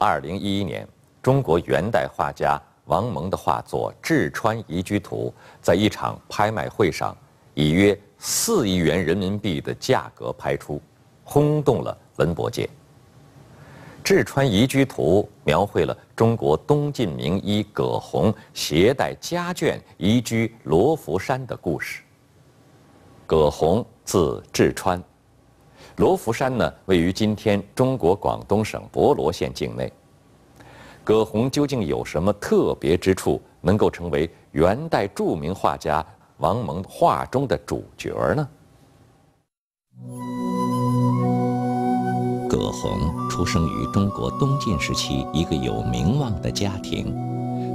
二零一一年，中国元代画家王蒙的画作《志川移居图》在一场拍卖会上以约四亿元人民币的价格拍出，轰动了文博界。《志川宜居图》描绘了中国东晋名医葛洪携带家眷移居罗浮山的故事。葛洪字志川。罗浮山呢，位于今天中国广东省博罗县境内。葛洪究竟有什么特别之处，能够成为元代著名画家王蒙画中的主角呢？葛洪出生于中国东晋时期一个有名望的家庭，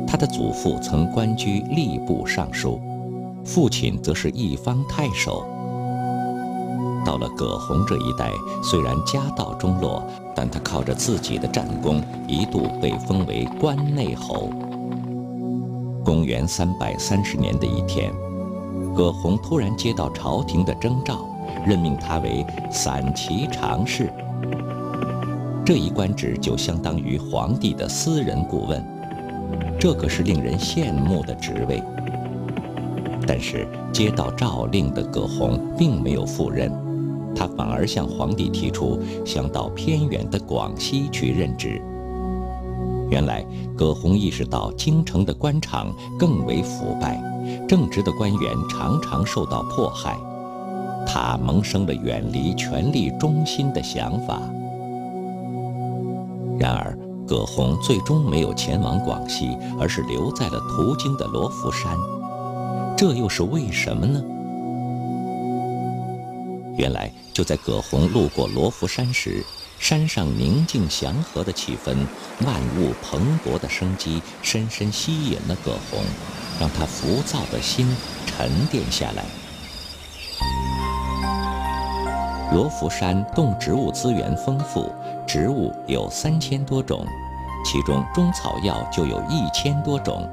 他的祖父曾官居吏部尚书，父亲则是一方太守。到了葛洪这一代，虽然家道中落，但他靠着自己的战功，一度被封为关内侯。公元三百三十年的一天，葛洪突然接到朝廷的征召，任命他为散骑常侍。这一官职就相当于皇帝的私人顾问，这可是令人羡慕的职位。但是接到诏令的葛洪并没有赴任。他反而向皇帝提出想到偏远的广西去任职。原来葛洪意识到京城的官场更为腐败，正直的官员常常受到迫害，他萌生了远离权力中心的想法。然而葛洪最终没有前往广西，而是留在了途经的罗浮山，这又是为什么呢？原来就在葛洪路过罗浮山时，山上宁静祥和的气氛，万物蓬勃的生机，深深吸引了葛洪，让他浮躁的心沉淀下来。罗浮山动植物资源丰富，植物有三千多种，其中中草药就有一千多种，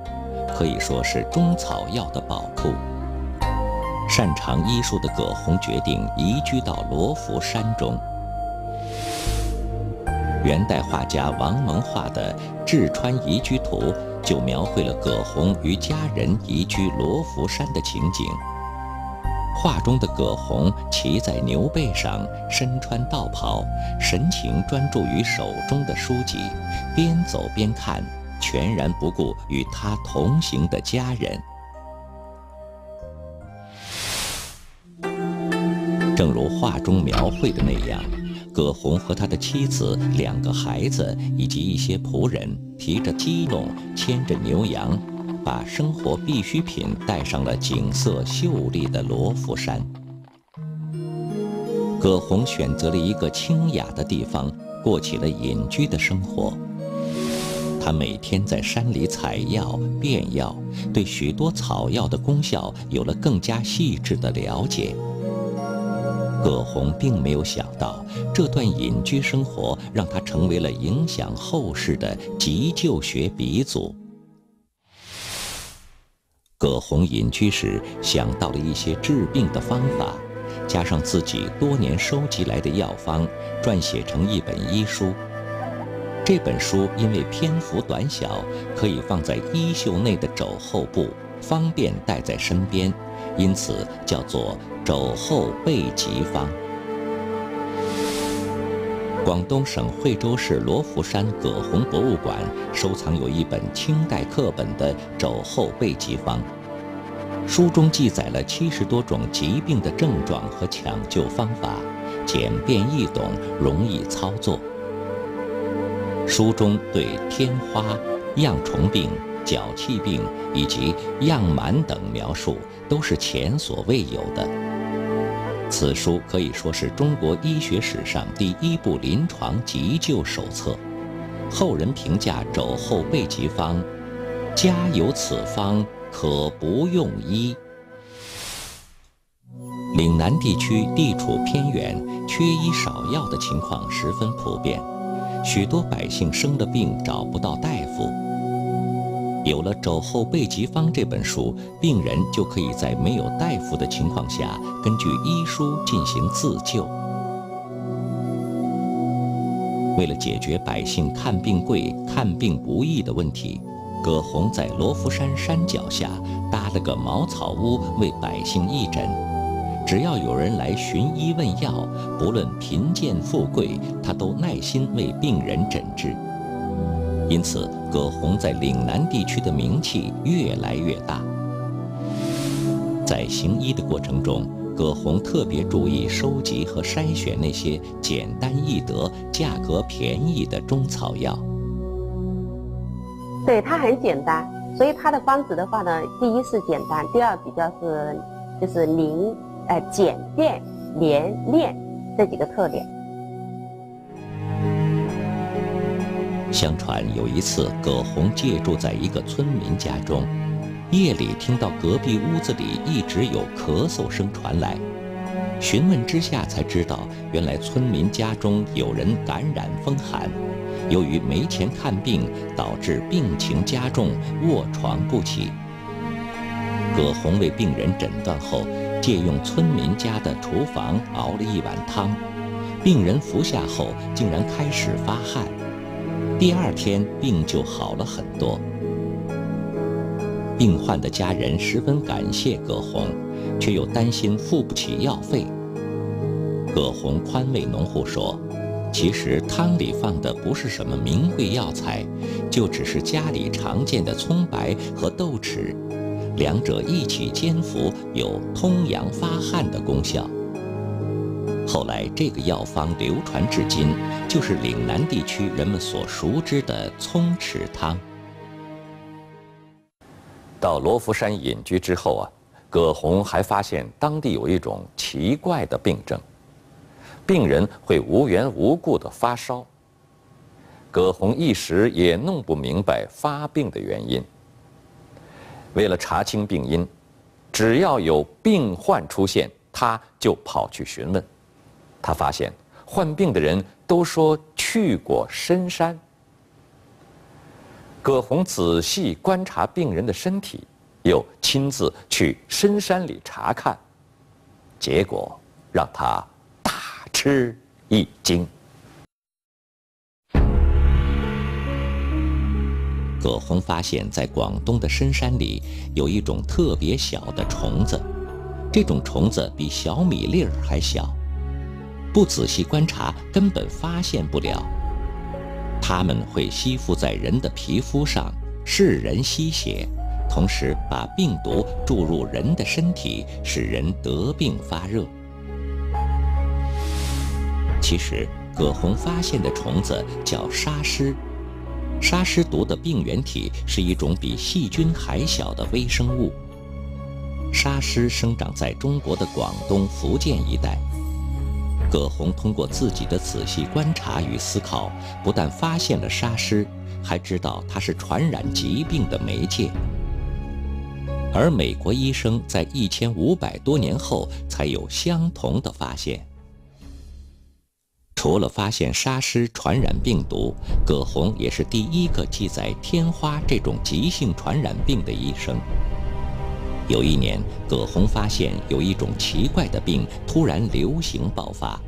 可以说是中草药的宝库。擅长医术的葛洪决定移居到罗浮山中。元代画家王蒙画的《志川移居图》就描绘了葛洪与家人移居罗浮山的情景。画中的葛洪骑在牛背上，身穿道袍，神情专注于手中的书籍，边走边看，全然不顾与他同行的家人。正如画中描绘的那样，葛洪和他的妻子、两个孩子以及一些仆人，提着鸡笼，牵着牛羊，把生活必需品带上了景色秀丽的罗浮山。葛洪选择了一个清雅的地方，过起了隐居的生活。他每天在山里采药、变药，对许多草药的功效有了更加细致的了解。葛洪并没有想到，这段隐居生活让他成为了影响后世的急救学鼻祖。葛洪隐居时想到了一些治病的方法，加上自己多年收集来的药方，撰写成一本医书。这本书因为篇幅短小，可以放在衣袖内的肘后部，方便带在身边，因此叫做。肘后备急方。广东省惠州市罗浮山葛洪博物馆收藏有一本清代课本的肘后备急方，书中记载了七十多种疾病的症状和抢救方法，简便易懂，容易操作。书中对天花、恙虫病、脚气病以及恙螨等描述都是前所未有的。此书可以说是中国医学史上第一部临床急救手册。后人评价肘后备急方：家有此方，可不用医。岭南地区地处偏远，缺医少药的情况十分普遍。许多百姓生了病找不到大夫。有了《肘后备急方》这本书，病人就可以在没有大夫的情况下，根据医书进行自救。为了解决百姓看病贵、看病不易的问题，葛洪在罗浮山山脚下搭了个茅草屋，为百姓义诊。只要有人来寻医问药，不论贫贱富贵，他都耐心为病人诊治。因此，葛洪在岭南地区的名气越来越大。在行医的过程中，葛洪特别注意收集和筛选那些简单易得、价格便宜的中草药。对，它很简单，所以它的方子的话呢，第一是简单，第二比较是就是灵。呃，简便、连练这几个特点。相传有一次，葛洪借住在一个村民家中，夜里听到隔壁屋子里一直有咳嗽声传来，询问之下才知道，原来村民家中有人感染风寒，由于没钱看病，导致病情加重，卧床不起。葛洪为病人诊断后。借用村民家的厨房熬了一碗汤，病人服下后竟然开始发汗，第二天病就好了很多。病患的家人十分感谢葛洪，却又担心付不起药费。葛洪宽慰农户说：“其实汤里放的不是什么名贵药材，就只是家里常见的葱白和豆豉。”两者一起煎服，有通阳发汗的功效。后来，这个药方流传至今，就是岭南地区人们所熟知的葱豉汤。到罗浮山隐居之后啊，葛洪还发现当地有一种奇怪的病症，病人会无缘无故的发烧。葛洪一时也弄不明白发病的原因。为了查清病因，只要有病患出现，他就跑去询问。他发现患病的人都说去过深山。葛洪仔细观察病人的身体，又亲自去深山里查看，结果让他大吃一惊。葛洪发现，在广东的深山里有一种特别小的虫子，这种虫子比小米粒儿还小，不仔细观察根本发现不了。它们会吸附在人的皮肤上，噬人吸血，同时把病毒注入人的身体，使人得病发热。其实，葛洪发现的虫子叫沙虱。沙虱毒的病原体是一种比细菌还小的微生物。沙虱生长在中国的广东、福建一带。葛洪通过自己的仔细观察与思考，不但发现了沙虱，还知道它是传染疾病的媒介。而美国医生在一千五百多年后才有相同的发现。除了发现沙虱传染病毒，葛洪也是第一个记载天花这种急性传染病的医生。有一年，葛洪发现有一种奇怪的病突然流行爆发，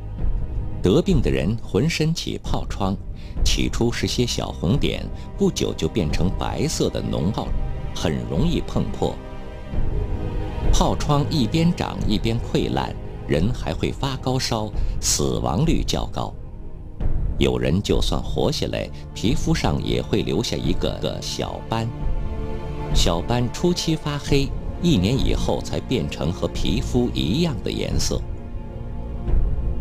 得病的人浑身起疱疮，起初是些小红点，不久就变成白色的脓泡，很容易碰破。疱疮一边长一边溃烂。人还会发高烧，死亡率较高。有人就算活下来，皮肤上也会留下一个个小斑。小斑初期发黑，一年以后才变成和皮肤一样的颜色。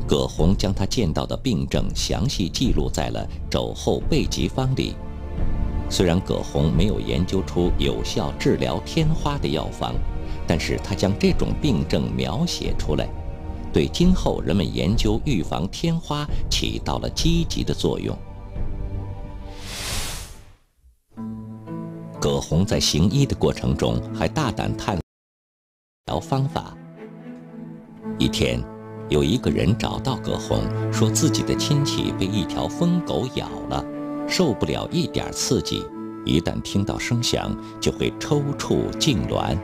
葛洪将他见到的病症详细记录在了《肘后备急方》里。虽然葛洪没有研究出有效治疗天花的药方，但是他将这种病症描写出来。对今后人们研究预防天花起到了积极的作用。葛洪在行医的过程中还大胆探疗方法。一天，有一个人找到葛洪，说自己的亲戚被一条疯狗咬了，受不了一点刺激，一旦听到声响就会抽搐痉挛。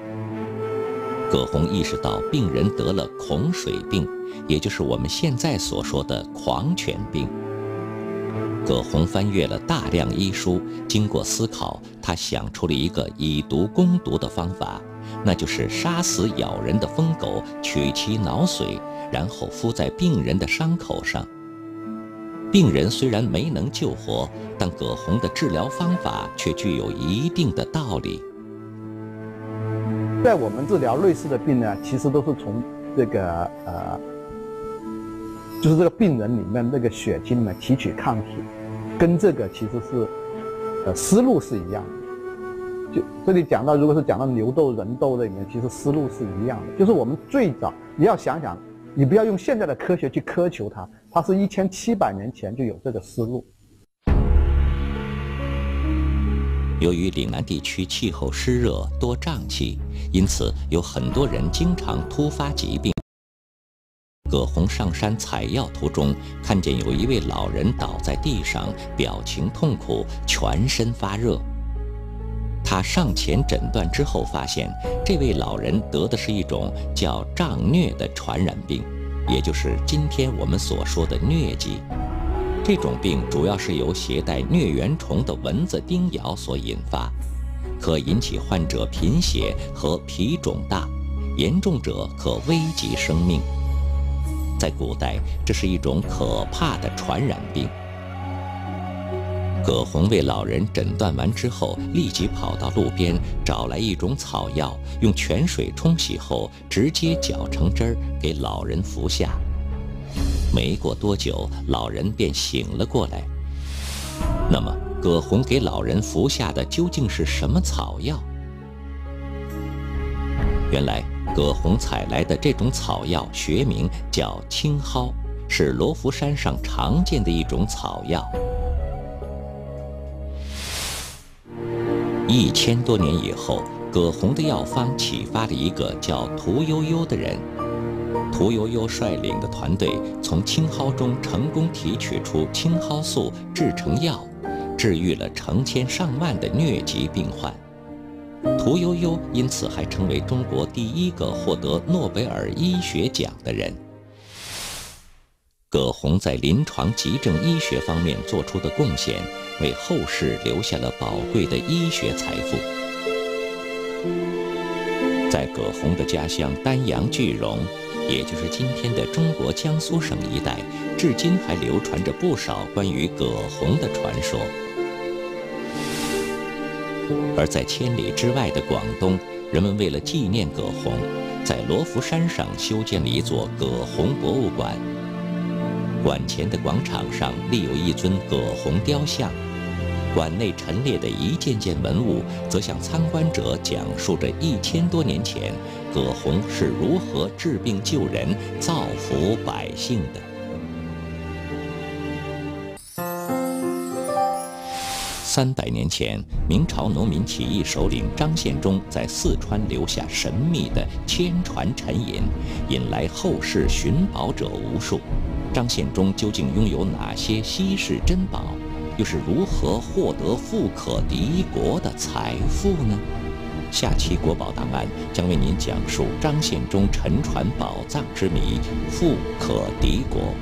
葛洪意识到病人得了恐水病，也就是我们现在所说的狂犬病。葛洪翻阅了大量医书，经过思考，他想出了一个以毒攻毒的方法，那就是杀死咬人的疯狗，取其脑髓，然后敷在病人的伤口上。病人虽然没能救活，但葛洪的治疗方法却具有一定的道理。在我们治疗类似的病呢，其实都是从这个呃，就是这个病人里面那个血清里面提取抗体，跟这个其实是呃思路是一样的。就这里讲到，如果是讲到牛痘、人痘里面，其实思路是一样的。就是我们最早你要想想，你不要用现在的科学去苛求它，它是一千七百年前就有这个思路。由于岭南地区气候湿热多瘴气，因此有很多人经常突发疾病。葛洪上山采药途中，看见有一位老人倒在地上，表情痛苦，全身发热。他上前诊断之后，发现这位老人得的是一种叫瘴疟的传染病，也就是今天我们所说的疟疾。这种病主要是由携带疟原虫的蚊子叮咬所引发，可引起患者贫血和脾肿大，严重者可危及生命。在古代，这是一种可怕的传染病。葛洪为老人诊断完之后，立即跑到路边找来一种草药，用泉水冲洗后，直接搅成汁儿给老人服下。没过多久，老人便醒了过来。那么，葛洪给老人服下的究竟是什么草药？原来，葛洪采来的这种草药学名叫青蒿，是罗浮山上常见的一种草药。一千多年以后，葛洪的药方启发了一个叫屠呦呦的人。屠呦呦率领的团队从青蒿中成功提取出青蒿素，制成药，治愈了成千上万的疟疾病患。屠呦呦因此还成为中国第一个获得诺贝尔医学奖的人。葛洪在临床急症医学方面做出的贡献，为后世留下了宝贵的医学财富。在葛洪的家乡丹阳句容。也就是今天的中国江苏省一带，至今还流传着不少关于葛洪的传说。而在千里之外的广东，人们为了纪念葛洪，在罗浮山上修建了一座葛洪博物馆。馆前的广场上立有一尊葛洪雕像。馆内陈列的一件件文物，则向参观者讲述着一千多年前葛洪是如何治病救人、造福百姓的。三百年前，明朝农民起义首领张献忠在四川留下神秘的千船沉银，引来后世寻宝者无数。张献忠究竟拥有哪些稀世珍宝？又是如何获得富可敌国的财富呢？下期国宝档案将为您讲述张献忠沉船宝藏之谜——富可敌国。